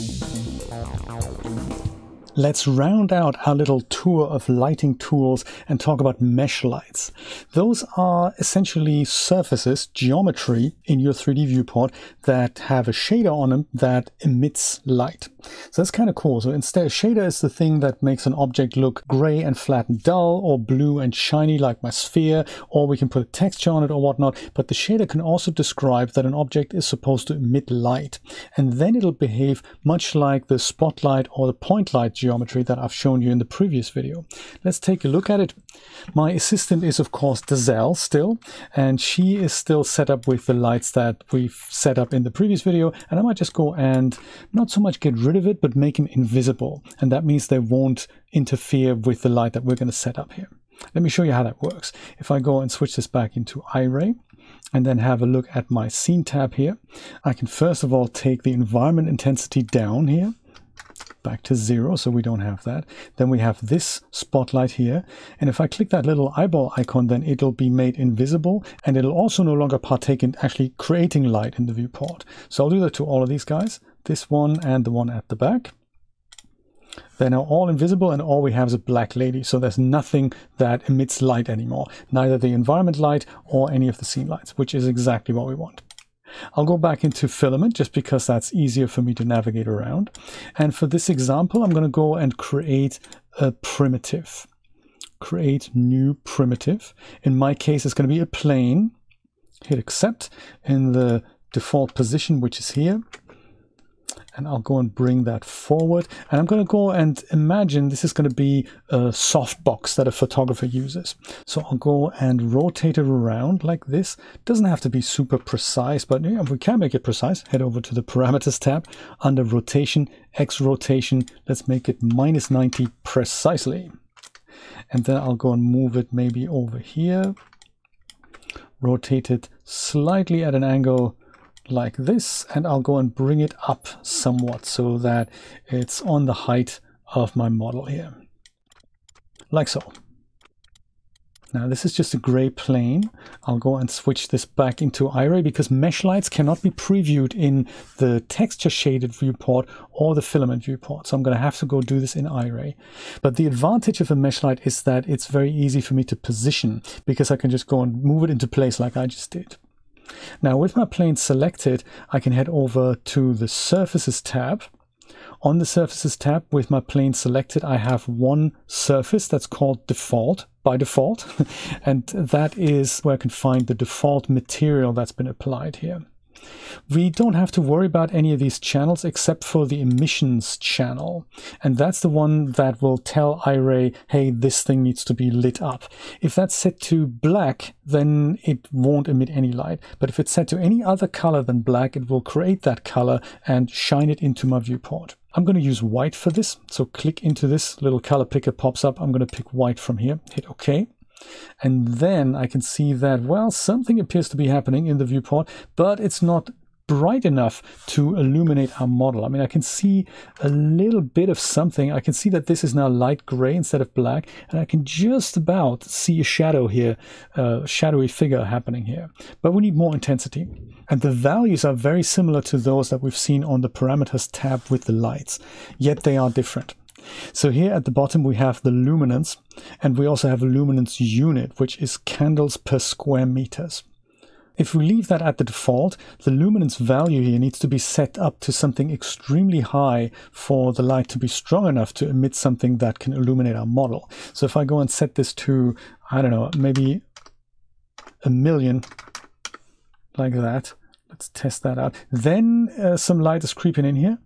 Thank you. Let's round out our little tour of lighting tools and talk about mesh lights. Those are essentially surfaces, geometry in your 3D viewport that have a shader on them that emits light. So that's kind of cool. So instead, a shader is the thing that makes an object look gray and flat and dull or blue and shiny like my sphere, or we can put a texture on it or whatnot. But the shader can also describe that an object is supposed to emit light. And then it'll behave much like the spotlight or the point light geometry that I've shown you in the previous video. Let's take a look at it. My assistant is of course Dazelle still, and she is still set up with the lights that we've set up in the previous video. And I might just go and not so much get rid of it, but make them invisible. And that means they won't interfere with the light that we're going to set up here. Let me show you how that works. If I go and switch this back into Iray, and then have a look at my scene tab here. I can first of all take the environment intensity down here back to zero, so we don't have that. Then we have this spotlight here. And if I click that little eyeball icon, then it'll be made invisible and it'll also no longer partake in actually creating light in the viewport. So I'll do that to all of these guys, this one and the one at the back. They're now all invisible and all we have is a black lady. So there's nothing that emits light anymore, neither the environment light or any of the scene lights, which is exactly what we want. I'll go back into filament just because that's easier for me to navigate around. And for this example, I'm going to go and create a primitive. Create new primitive. In my case, it's going to be a plane. Hit accept in the default position, which is here and I'll go and bring that forward. And I'm going to go and imagine this is going to be a soft box that a photographer uses. So I'll go and rotate it around like this. Doesn't have to be super precise, but yeah, we can make it precise. Head over to the parameters tab under rotation, X rotation. Let's make it minus 90 precisely. And then I'll go and move it maybe over here. Rotate it slightly at an angle like this and I'll go and bring it up somewhat so that it's on the height of my model here like so now this is just a gray plane. I'll go and switch this back into Iray because mesh lights cannot be previewed in the texture shaded viewport or the filament viewport. So I'm going to have to go do this in Iray. But the advantage of a mesh light is that it's very easy for me to position because I can just go and move it into place like I just did. Now with my plane selected, I can head over to the Surfaces tab. On the Surfaces tab, with my plane selected, I have one surface that's called Default by default, and that is where I can find the default material that's been applied here. We don't have to worry about any of these channels except for the emissions channel. And that's the one that will tell Iray, hey, this thing needs to be lit up. If that's set to black, then it won't emit any light. But if it's set to any other color than black, it will create that color and shine it into my viewport. I'm going to use white for this. So click into this little color picker pops up. I'm going to pick white from here, hit OK. And then I can see that, well, something appears to be happening in the viewport, but it's not bright enough to illuminate our model. I mean, I can see a little bit of something. I can see that this is now light gray instead of black, and I can just about see a shadow here, a shadowy figure happening here. But we need more intensity. And the values are very similar to those that we've seen on the parameters tab with the lights, yet they are different. So here at the bottom we have the luminance and we also have a luminance unit which is candles per square meters. If we leave that at the default, the luminance value here needs to be set up to something extremely high for the light to be strong enough to emit something that can illuminate our model. So if I go and set this to, I don't know, maybe a million, like that, let's test that out. Then uh, some light is creeping in here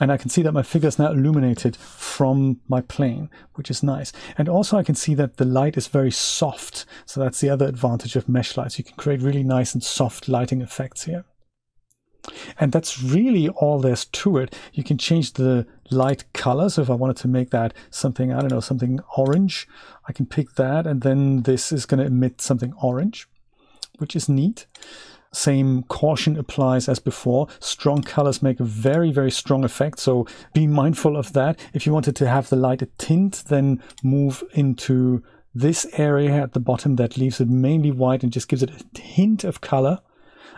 and I can see that my figure is now illuminated from my plane, which is nice. And also I can see that the light is very soft. So that's the other advantage of mesh lights. You can create really nice and soft lighting effects here. And that's really all there's to it. You can change the light color. So if I wanted to make that something, I don't know, something orange, I can pick that. And then this is going to emit something orange, which is neat. Same caution applies as before. Strong colors make a very, very strong effect. So be mindful of that. If you wanted to have the light a tint, then move into this area at the bottom that leaves it mainly white and just gives it a hint of color.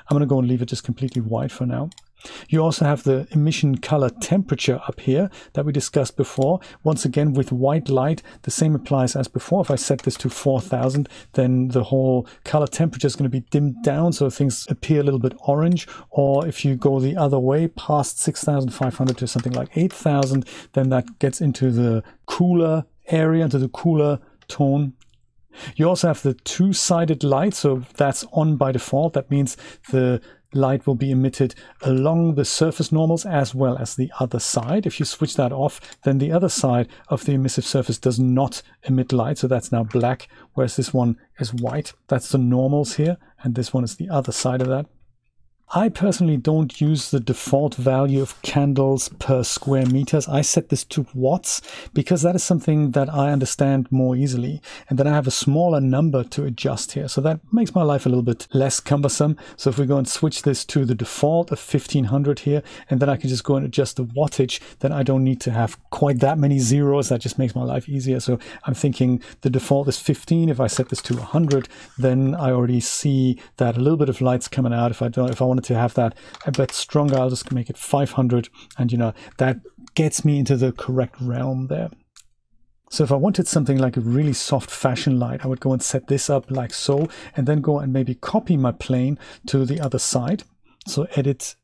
I'm going to go and leave it just completely white for now. You also have the emission color temperature up here that we discussed before. Once again, with white light, the same applies as before. If I set this to 4000, then the whole color temperature is going to be dimmed down so things appear a little bit orange. Or if you go the other way, past 6500 to something like 8000, then that gets into the cooler area, into the cooler tone you also have the two-sided light, so that's on by default. That means the light will be emitted along the surface normals as well as the other side. If you switch that off, then the other side of the emissive surface does not emit light, so that's now black, whereas this one is white. That's the normals here, and this one is the other side of that. I personally don't use the default value of candles per square meters. I set this to watts because that is something that I understand more easily. And then I have a smaller number to adjust here. So that makes my life a little bit less cumbersome. So if we go and switch this to the default of 1500 here, and then I can just go and adjust the wattage, then I don't need to have quite that many zeros. That just makes my life easier. So I'm thinking the default is 15. If I set this to 100, then I already see that a little bit of light's coming out. If I don't, if I want wanted to have that uh, a bit stronger, I'll just make it 500. And, you know, that gets me into the correct realm there. So if I wanted something like a really soft fashion light, I would go and set this up like so, and then go and maybe copy my plane to the other side. So edit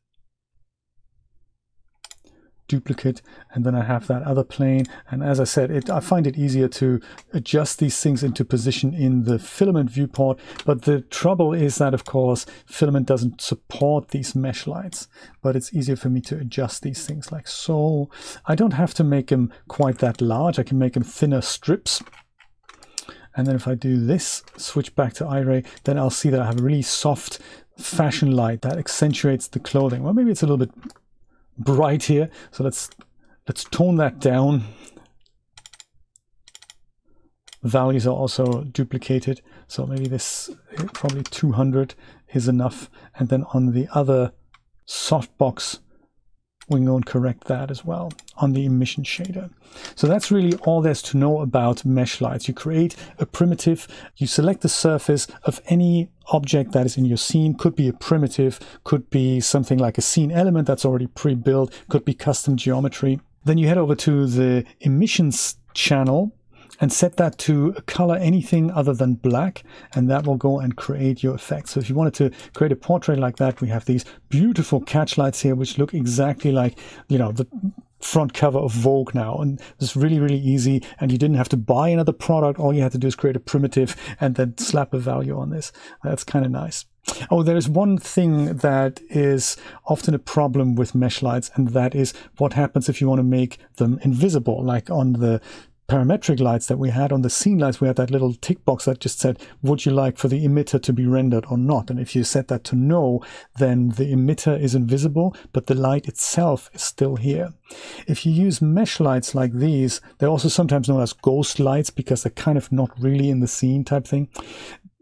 duplicate and then I have that other plane. And as I said it I find it easier to adjust these things into position in the filament viewport. But the trouble is that of course filament doesn't support these mesh lights but it's easier for me to adjust these things like so. I don't have to make them quite that large. I can make them thinner strips. And then if I do this switch back to Iray then I'll see that I have a really soft fashion light that accentuates the clothing. Well maybe it's a little bit bright here. So let's let's tone that down. Values are also duplicated. So maybe this probably 200 is enough. And then on the other softbox we can go and correct that as well on the emission shader. So that's really all there's to know about mesh lights. You create a primitive, you select the surface of any object that is in your scene, could be a primitive, could be something like a scene element that's already pre-built, could be custom geometry. Then you head over to the emissions channel and set that to color anything other than black and that will go and create your effect. So if you wanted to create a portrait like that, we have these beautiful catch lights here which look exactly like, you know, the front cover of Vogue now. And it's really, really easy. And you didn't have to buy another product. All you had to do is create a primitive and then slap a value on this. That's kind of nice. Oh, there is one thing that is often a problem with mesh lights, and that is what happens if you want to make them invisible, like on the parametric lights that we had on the scene lights, we had that little tick box that just said, would you like for the emitter to be rendered or not? And if you set that to no, then the emitter is invisible, but the light itself is still here. If you use mesh lights like these, they're also sometimes known as ghost lights because they're kind of not really in the scene type thing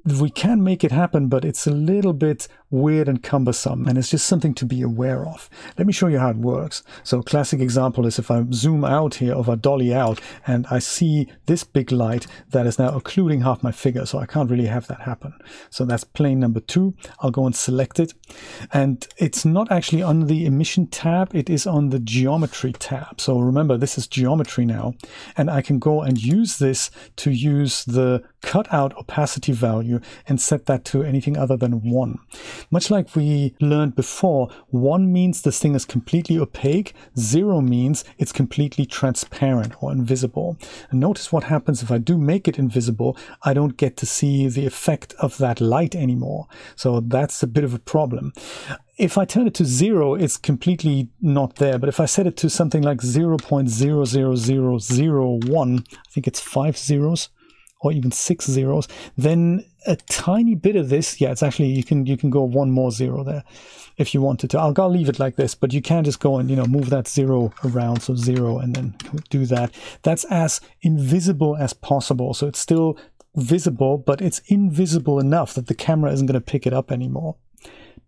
we can make it happen, but it's a little bit weird and cumbersome, and it's just something to be aware of. Let me show you how it works. So classic example is if I zoom out here, or I dolly out, and I see this big light that is now occluding half my figure, so I can't really have that happen. So that's plane number two. I'll go and select it, and it's not actually on the emission tab, it is on the geometry tab. So remember, this is geometry now, and I can go and use this to use the cutout opacity value and set that to anything other than one. Much like we learned before, one means this thing is completely opaque, zero means it's completely transparent or invisible. And notice what happens if I do make it invisible, I don't get to see the effect of that light anymore. So that's a bit of a problem if I turn it to zero, it's completely not there. But if I set it to something like 0.00001, I think it's five zeros, or even six zeros, then a tiny bit of this, yeah, it's actually, you can, you can go one more zero there if you wanted to. I'll, I'll leave it like this, but you can just go and, you know, move that zero around. So zero and then do that. That's as invisible as possible. So it's still visible, but it's invisible enough that the camera isn't going to pick it up anymore.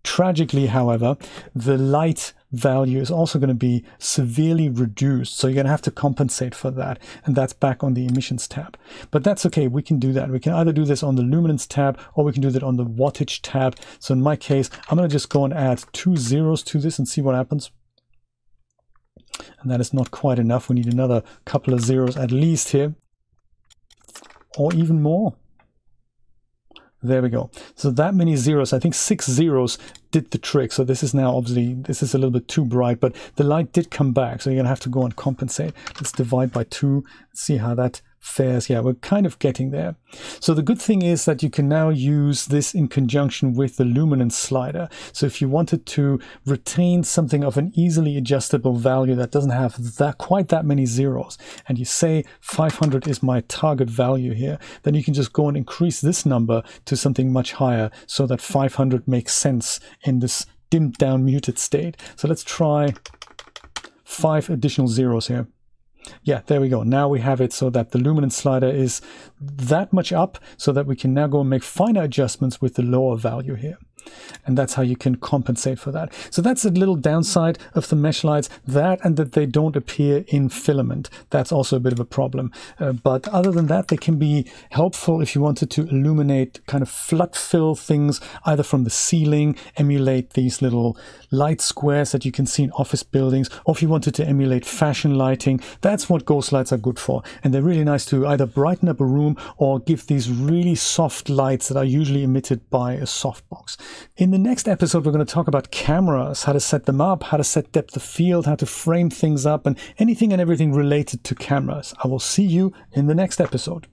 Tragically, however, the light value is also going to be severely reduced. So you're going to have to compensate for that. And that's back on the emissions tab. But that's okay. We can do that. We can either do this on the luminance tab or we can do that on the wattage tab. So in my case, I'm going to just go and add two zeros to this and see what happens. And that is not quite enough. We need another couple of zeros at least here or even more. There we go. So that many zeros, I think six zeros did the trick. So this is now obviously, this is a little bit too bright, but the light did come back. So you're gonna have to go and compensate. Let's divide by two, see how that fares. Yeah, we're kind of getting there. So the good thing is that you can now use this in conjunction with the luminance slider. So if you wanted to retain something of an easily adjustable value that doesn't have that quite that many zeros, and you say 500 is my target value here, then you can just go and increase this number to something much higher so that 500 makes sense in this dimmed down muted state. So let's try five additional zeros here. Yeah, there we go. Now we have it so that the luminance slider is that much up so that we can now go and make finer adjustments with the lower value here. And that's how you can compensate for that. So that's a little downside of the mesh lights, that and that they don't appear in filament. That's also a bit of a problem. Uh, but other than that, they can be helpful if you wanted to illuminate kind of flood fill things, either from the ceiling, emulate these little light squares that you can see in office buildings, or if you wanted to emulate fashion lighting, that's what ghost lights are good for. And they're really nice to either brighten up a room or give these really soft lights that are usually emitted by a softbox. In the next episode, we're going to talk about cameras, how to set them up, how to set depth of field, how to frame things up, and anything and everything related to cameras. I will see you in the next episode.